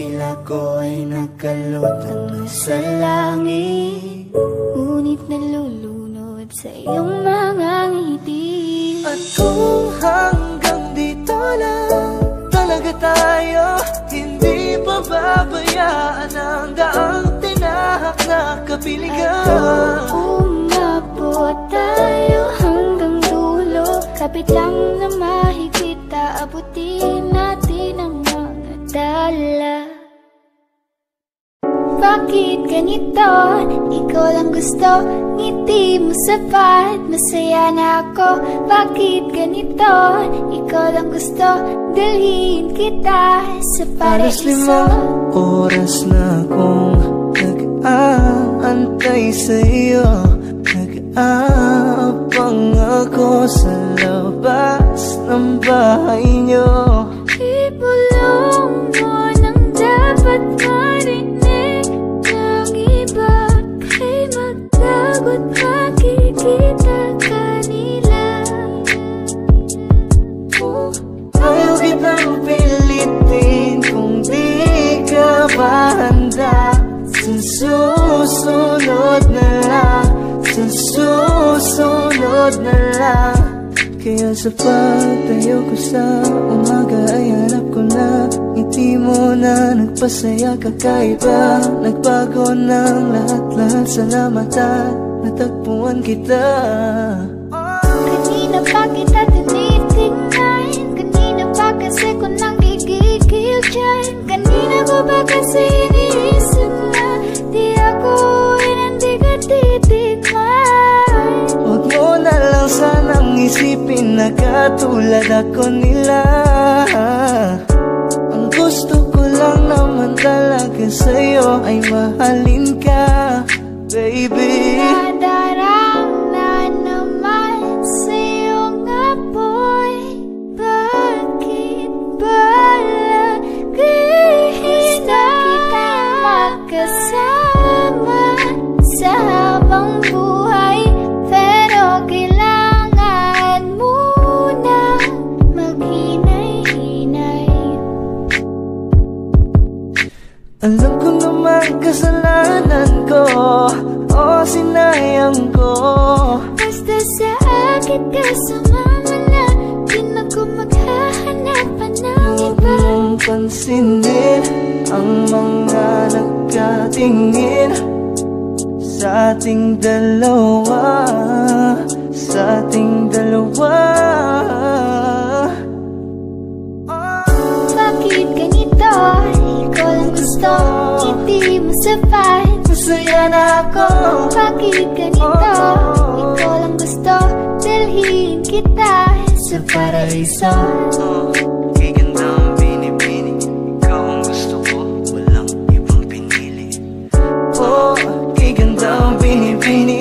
Tila ko ay nakalutang sa langit. Ngunit nalulunod sa iyong mga ngiti. At kung hanggang dito lang talaga tayo Hindi pa babayaan ang daang tinahak na kapiligan. Umabot tayo hanggang dulo Kapit lang na mahigit Abutin natin ang dala Bakit ganito? Ikaw lang gusto Ngiti mo sapat Masaya na ako Bakit ganito? Ikaw lang gusto Dalhin kita sa Alas paraiso limang oras na akong nag-aantay sa'yo Nag-aabang susunod na lang. Sa susunod na lang. Kaya sa pagtayo ko sa umaga ay hanap ko na. Ngiti mo na nagpasaya kakaiba Nagbago ng lahat-lahat Salamat at natagpuan kita. Kanina pa kita tinitingnan. Kanina pa kasi ko nang gigigil dyan. Kanina ko ba kasi na katulad ako nila. Ang gusto ko lang naman talaga sa'yo ay mahalin ka, baby ating dalawa Sa ating dalawa. Bakit ganito? Ikaw lang gusto Hindi mo sapat. Masaya na ako. Bakit ganito? Ikaw lang gusto Dalhin kita sa paraiso ang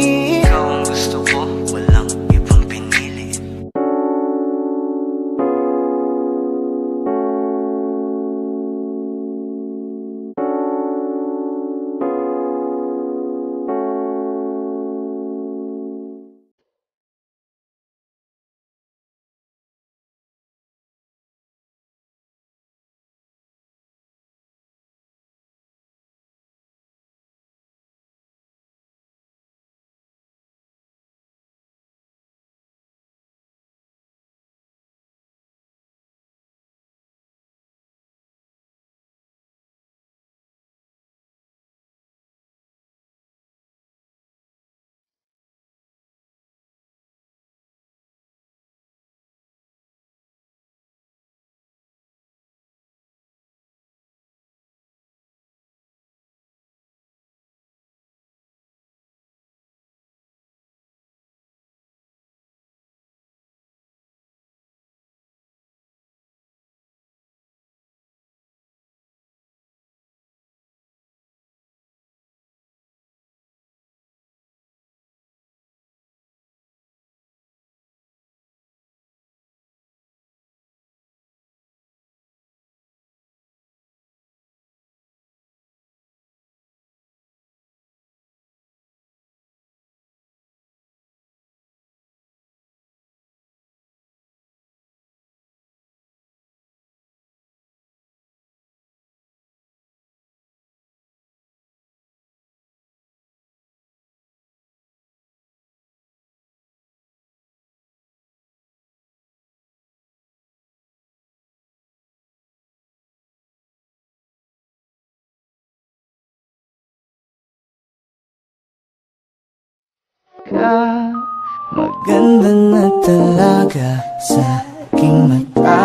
ka. Maganda na talaga sa aking mata.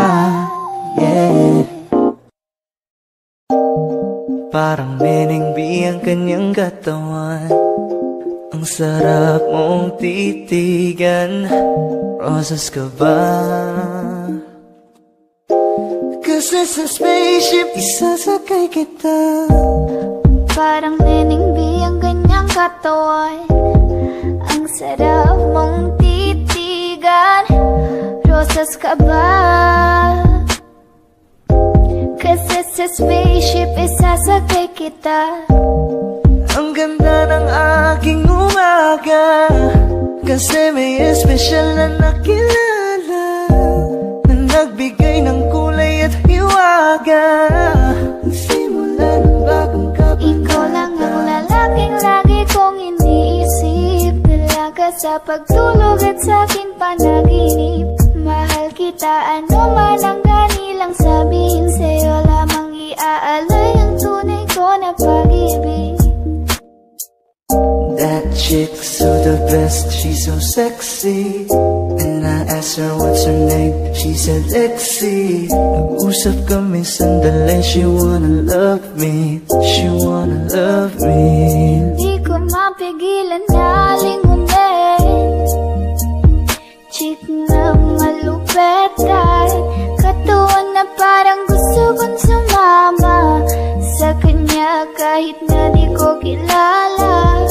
Yeah. Parang meningbi ang kanyang katawan. Ang sarap mong titigan. Rosas ka ba? Kasi sa spaceship isasakay kita. Parang neningbi ang ganyang katawan sarap mong titigan Rosas ka ba? Kasi sa spaceship isasakay kita Ang ganda ng aking umaga Kasi may espesyal na nakilala Na nagbigay ng kulay at hiwaga Dalaga sa pagtulog at sa aking panaginip. Mahal kita, ano man ang ganilang sabihin Sa'yo lamang iaalay ang tunay ko na pag-ibig. That chick's so the best, she's so sexy. And I asked her what's her name, she said Lexi. Nag-usap kami sandali, she wanna love me. She wanna love me. Di ko mapigilan na kahit Katuon na parang gusto kong sumama Sa kanya kahit na di ko kilala.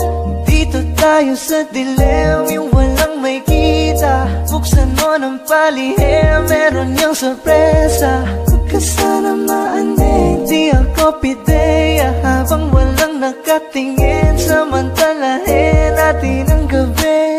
Dito tayo sa dilim, yung walang may kita. Buksan mo ng palihim, meron niyang sorpresa. Huwag ka sana maanig, di ako pideya. Habang walang nakatingin, samantalahin natin ang gabi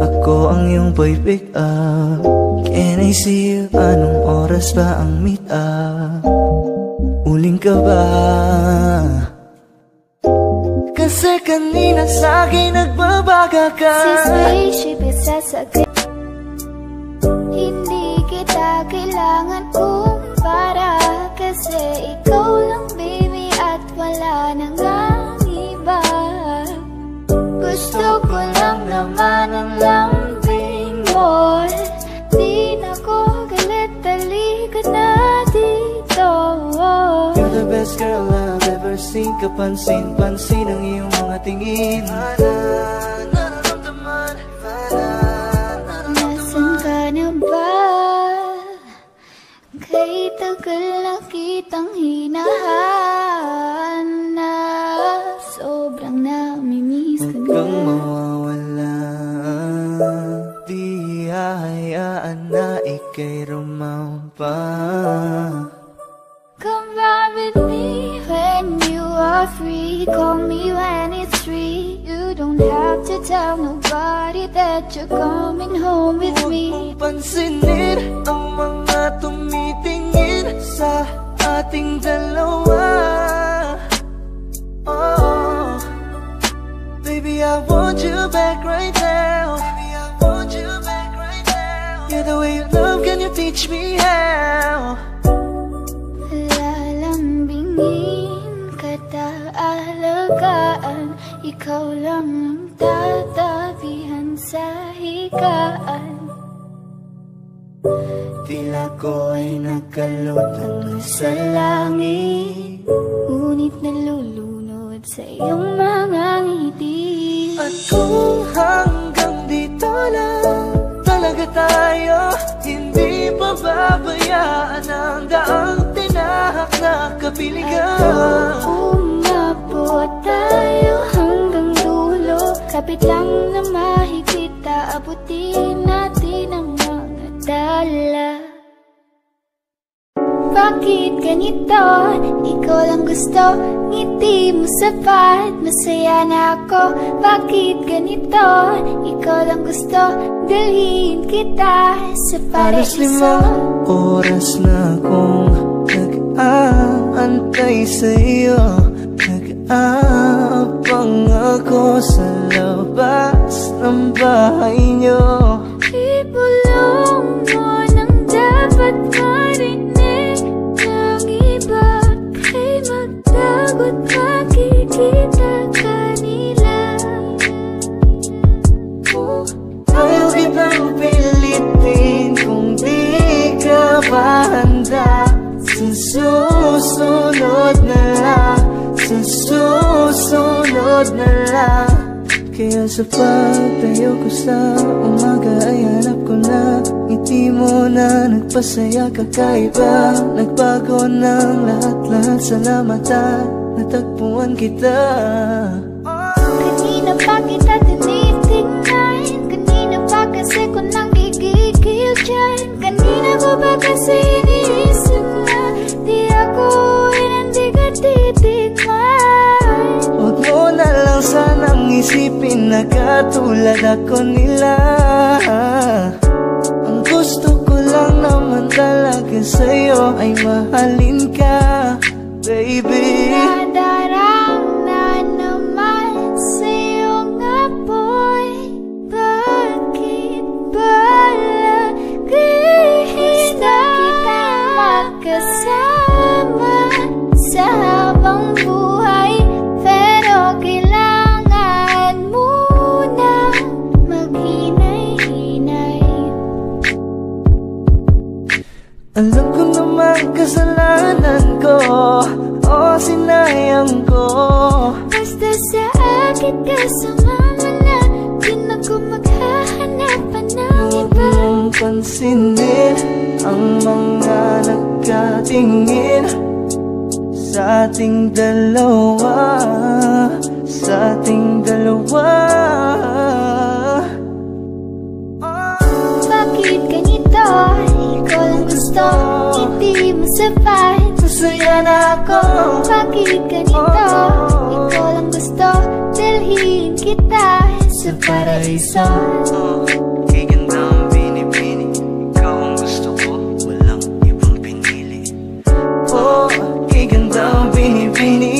ako ang iyong boy pick up Can I see you? Anong oras ba ang meet up? Uling ka ba? Kasi kanina sa'kin nagbabaga ka Si spaceship isa sa Hindi kita kailangan kumpara Kasi ikaw lang baby at wala nang ang iba Gusto ko lang naman girl I've ever seen Kapansin-pansin ang iyong mga tingin Nararamdaman Nasaan ka na ba? Kay tagal na kitang hinahanap sa higaan Tila ko ay nakalutang sa langit. Ngunit nalulunod sa iyong mga ngiti. At kung hanggang dito lang talaga tayo Hindi pa babayaan ang daang tinahak na kapiligan. Umabot ganito? Ikaw lang gusto Ngiti mo sapat Masaya na ako Bakit ganito? Ikaw lang gusto Dalhin kita sa paraiso limang oras na akong susunod na lang. Kaya sa pagtayo ko sa umaga ay hanap ko na. Ngiti mo na nagpasaya kakaiba Nagbago ng lahat-lahat Salamat at natagpuan kita. Kanina pa kita na katulad ako nila. Ang gusto ko lang naman talaga sa'yo ay mahalin ka Baby Alam ko naman kasalanan ko. O sinayang ko. Basta sa akin kasama mo na Di na ko maghahanapan ng Huwag iba mong pansinin Ang mga nagkatingin Sa ating dalawa Sa ating dalawa Sabay, masaya na ako. Bakit ganito? Oh. Ikaw lang gusto Dalhin kita sa paraiso. Higan oh, daw ang binibini. Ikaw ang gusto ko Walang ibang pinili. Oh, higan daw ang binibini.